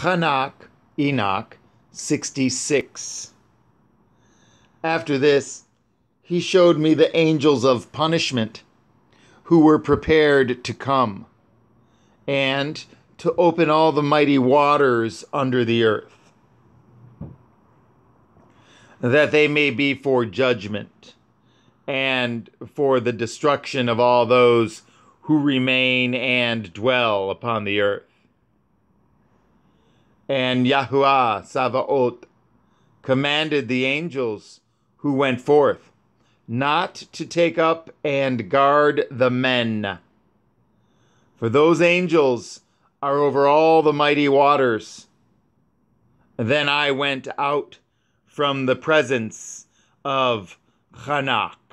Chanakh, Enoch 66. After this, he showed me the angels of punishment who were prepared to come and to open all the mighty waters under the earth, that they may be for judgment and for the destruction of all those who remain and dwell upon the earth. And Yahuwah Savaot commanded the angels who went forth not to take up and guard the men. For those angels are over all the mighty waters. Then I went out from the presence of Chanakh